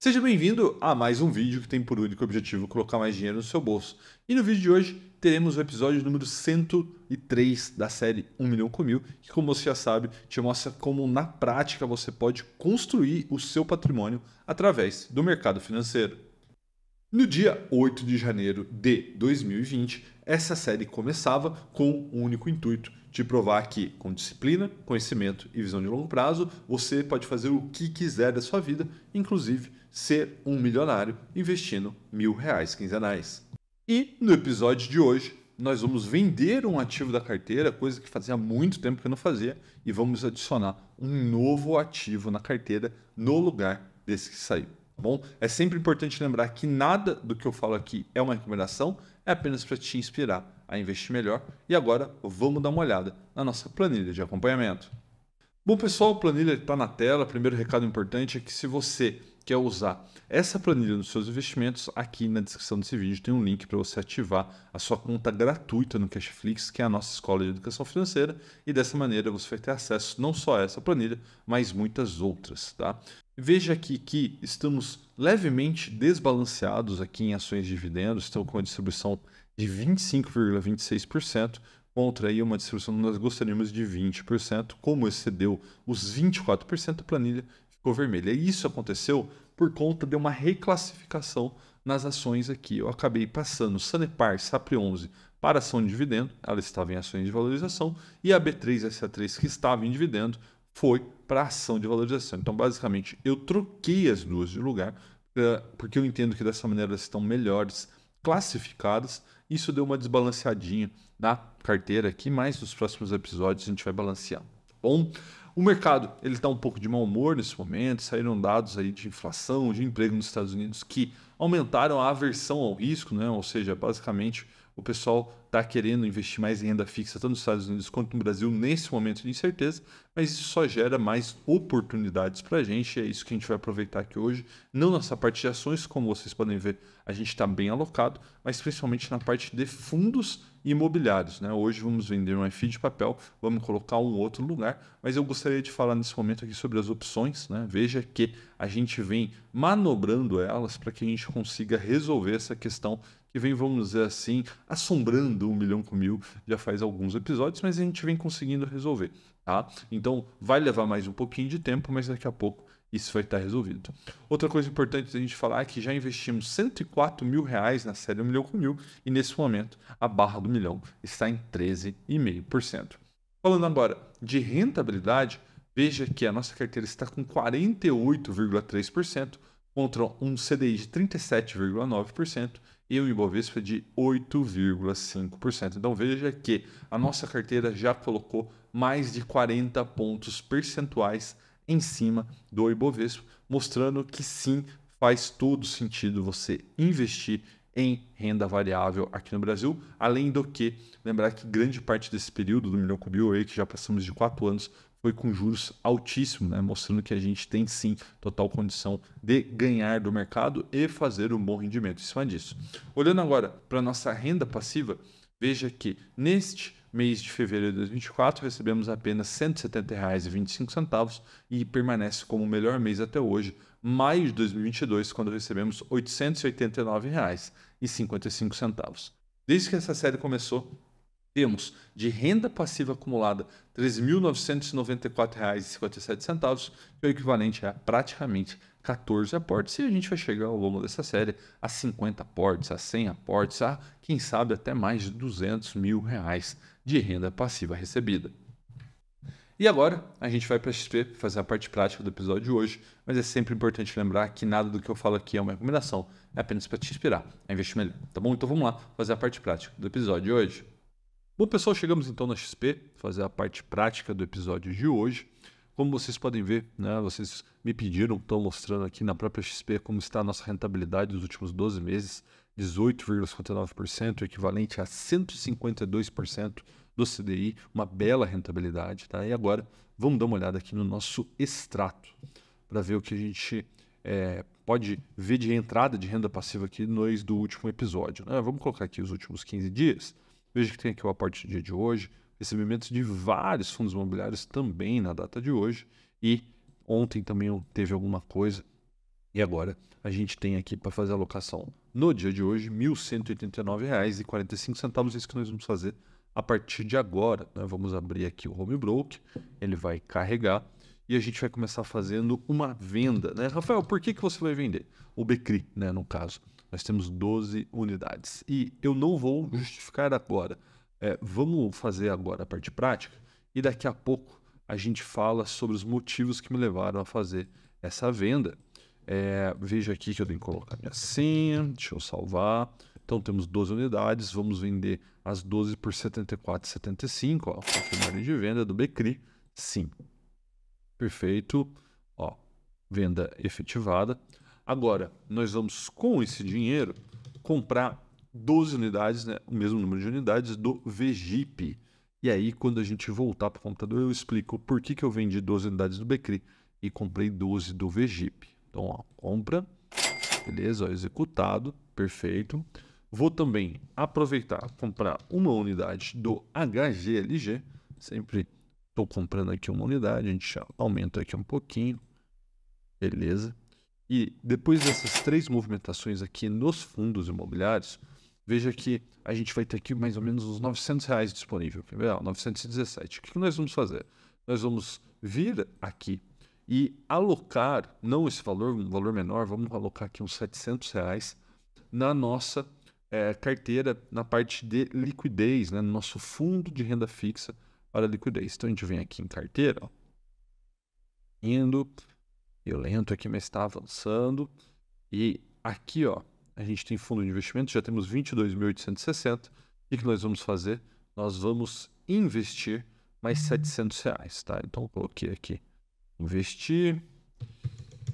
Seja bem-vindo a mais um vídeo que tem por único objetivo colocar mais dinheiro no seu bolso. E no vídeo de hoje teremos o episódio número 103 da série 1 milhão com mil, que como você já sabe, te mostra como na prática você pode construir o seu patrimônio através do mercado financeiro. No dia 8 de janeiro de 2020, essa série começava com o um único intuito de provar que, com disciplina, conhecimento e visão de longo prazo, você pode fazer o que quiser da sua vida, inclusive ser um milionário investindo mil reais quinzenais. E no episódio de hoje, nós vamos vender um ativo da carteira, coisa que fazia muito tempo que eu não fazia, e vamos adicionar um novo ativo na carteira no lugar desse que saiu. Tá bom? É sempre importante lembrar que nada do que eu falo aqui é uma recomendação, é apenas para te inspirar a investir melhor. E agora vamos dar uma olhada na nossa planilha de acompanhamento. Bom, pessoal, a planilha está na tela. Primeiro recado importante é que se você quer usar essa planilha nos seus investimentos, aqui na descrição desse vídeo tem um link para você ativar a sua conta gratuita no Cashflix, que é a nossa escola de educação financeira, e dessa maneira você vai ter acesso não só a essa planilha, mas muitas outras, tá? Veja aqui que estamos levemente desbalanceados aqui em ações de dividendos, estão com uma distribuição de 25,26%, contra aí uma distribuição que nós gostaríamos de 20%. Como excedeu os 24%, a planilha ficou vermelha. E isso aconteceu por conta de uma reclassificação nas ações aqui. Eu acabei passando Sanepar SAPRE 11 para ação de dividendo, ela estava em ações de valorização, e a B3SA3, que estava em dividendo, foi para ação de valorização. Então, basicamente, eu troquei as duas de lugar, eh, porque eu entendo que dessa maneira elas estão melhores classificadas isso deu uma desbalanceadinha na carteira que mais nos próximos episódios a gente vai balancear. Tá bom, o mercado ele está um pouco de mau humor nesse momento, saíram dados aí de inflação, de emprego nos Estados Unidos que aumentaram a aversão ao risco, né? ou seja, basicamente o pessoal está querendo investir mais em renda fixa, tanto nos Estados Unidos quanto no Brasil, nesse momento de incerteza, mas isso só gera mais oportunidades para a gente. É isso que a gente vai aproveitar aqui hoje. Não nessa parte de ações, como vocês podem ver, a gente está bem alocado, mas principalmente na parte de fundos imobiliários. Né? Hoje vamos vender um FI de papel, vamos colocar um outro lugar, mas eu gostaria de falar nesse momento aqui sobre as opções. Né? Veja que a gente vem manobrando elas para que a gente consiga resolver essa questão que vem, vamos dizer assim, assombrando um milhão com mil já faz alguns episódios, mas a gente vem conseguindo resolver. Tá? Então vai levar mais um pouquinho de tempo, mas daqui a pouco isso vai estar resolvido. Outra coisa importante a gente falar é que já investimos 104 mil reais na série 1 milhão com mil e nesse momento a barra do milhão está em 13,5%. Falando agora de rentabilidade, veja que a nossa carteira está com 48,3% contra um CDI de 37,9% e o Ibovespa de 8,5%. Então veja que a nossa carteira já colocou mais de 40 pontos percentuais em cima do Ibovespa, mostrando que sim, faz todo sentido você investir em renda variável aqui no Brasil, além do que lembrar que grande parte desse período do milhão com aí, que já passamos de quatro anos, foi com juros altíssimos, né? mostrando que a gente tem sim total condição de ganhar do mercado e fazer um bom rendimento em cima disso. Olhando agora para a nossa renda passiva, veja que neste mês de fevereiro de 2024 recebemos apenas R$ 170,25 e permanece como o melhor mês até hoje, maio de 2022, quando recebemos R$ 889,55. Desde que essa série começou, temos de renda passiva acumulada R$ 13.994,57, que é o equivalente a praticamente 14 aportes. E a gente vai chegar ao longo dessa série a 50 aportes, a 100 aportes, a quem sabe até mais de 200 mil reais de renda passiva recebida. E agora a gente vai para a XP fazer a parte prática do episódio de hoje, mas é sempre importante lembrar que nada do que eu falo aqui é uma recomendação, é apenas para te inspirar a investir melhor, tá bom? Então vamos lá fazer a parte prática do episódio de hoje. Bom, pessoal, chegamos então na XP, fazer a parte prática do episódio de hoje. Como vocês podem ver, né, vocês me pediram, estão mostrando aqui na própria XP como está a nossa rentabilidade dos últimos 12 meses, 18,59%, equivalente a 152% do CDI, uma bela rentabilidade. Tá? E agora, vamos dar uma olhada aqui no nosso extrato, para ver o que a gente é, pode ver de entrada de renda passiva aqui no do último episódio. Né? Vamos colocar aqui os últimos 15 dias. Veja que tem aqui o aporte do dia de hoje, recebimentos de vários fundos imobiliários também na data de hoje. E ontem também teve alguma coisa E agora a gente tem aqui para fazer a alocação no dia de hoje R$ 1.189,45. Isso que nós vamos fazer a partir de agora. Né? Vamos abrir aqui o Home Broke, ele vai carregar e a gente vai começar fazendo uma venda. Né? Rafael, por que, que você vai vender? O Becri, né, no caso. Nós temos 12 unidades. E eu não vou justificar agora. É, vamos fazer agora a parte prática e daqui a pouco a gente fala sobre os motivos que me levaram a fazer essa venda. É, veja aqui que eu tenho que colocar minha senha, deixa eu salvar. Então temos 12 unidades, vamos vender as 12 por R$ 74,75, ó, confirmar de venda do Becri, sim. Perfeito, ó, venda efetivada. Agora, nós vamos com esse dinheiro comprar 12 unidades, né, o mesmo número de unidades do VGIP. E aí, quando a gente voltar para o computador, eu explico por que, que eu vendi 12 unidades do Becri e comprei 12 do VGIP. Então, ó, compra, beleza, ó, executado, perfeito. Vou também aproveitar comprar uma unidade do HGLG. Sempre estou comprando aqui uma unidade, a gente aumenta aqui um pouquinho, beleza. E depois dessas três movimentações aqui nos fundos imobiliários, veja que a gente vai ter aqui mais ou menos uns 900 reais disponível. Quer ver? 917. O que nós vamos fazer? Nós vamos vir aqui e alocar, não esse valor, um valor menor, vamos alocar aqui uns 700 reais na nossa é, carteira, na parte de liquidez, né, no nosso fundo de renda fixa para liquidez. Então a gente vem aqui em carteira, ó, indo, eu lento aqui, mas está avançando, e aqui ó, a gente tem fundo de investimento, já temos 22.860. O que, nós vamos fazer? Nós vamos investir mais 700 reais, tá? Então eu coloquei aqui investir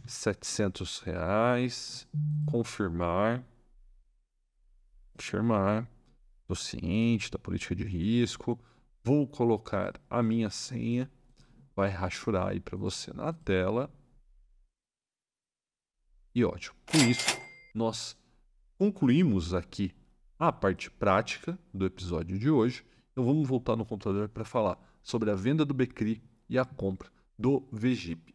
700 reais, confirmar, confirmar, estou ciente da política de risco, vou colocar a minha senha, vai rachurar aí para você na tela. E ótimo, com isso nós concluímos aqui a parte prática do episódio de hoje. Então vamos voltar no computador para falar sobre a venda do Becri e a compra do VGIP.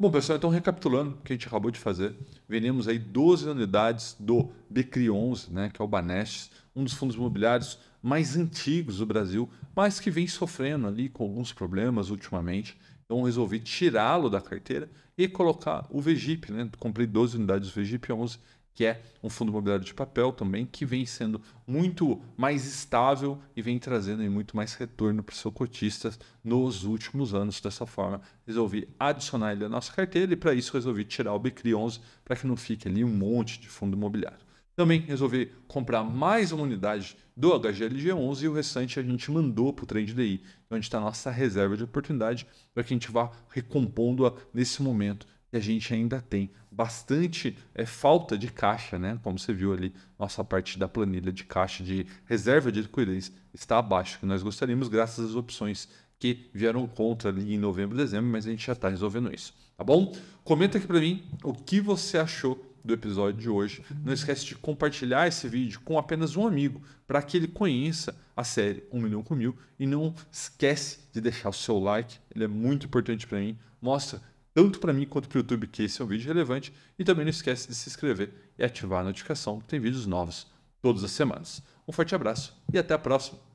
Bom, pessoal, então recapitulando o que a gente acabou de fazer, vendemos aí 12 unidades do Becri 11, né, que é o Banestes, um dos fundos imobiliários mais antigos do Brasil, mas que vem sofrendo ali com alguns problemas ultimamente. Então resolvi tirá-lo da carteira e colocar o VGIP, né? Comprei 12 unidades do VGIP 11 que é um fundo imobiliário de papel também, que vem sendo muito mais estável e vem trazendo muito mais retorno para o seu cotista nos últimos anos. Dessa forma, resolvi adicionar ele à nossa carteira e para isso resolvi tirar o BCRI 11 para que não fique ali um monte de fundo imobiliário. Também resolvi comprar mais uma unidade do HGLG11 e o restante a gente mandou para o Trade DI, onde está a nossa reserva de oportunidade, para que a gente vá recompondo-a nesse momento e a gente ainda tem bastante é, falta de caixa, né? Como você viu ali, nossa parte da planilha de caixa de reserva de liquidez está abaixo que nós gostaríamos, graças às opções que vieram contra ali em novembro dezembro, mas a gente já está resolvendo isso, tá bom? Comenta aqui para mim o que você achou do episódio de hoje. Não esquece de compartilhar esse vídeo com apenas um amigo para que ele conheça a série 1 milhão com mil e não esquece de deixar o seu like, ele é muito importante para mim. Mostra tanto para mim quanto para o YouTube que esse é um vídeo relevante. E também não esquece de se inscrever e ativar a notificação, tem vídeos novos todas as semanas. Um forte abraço e até a próxima!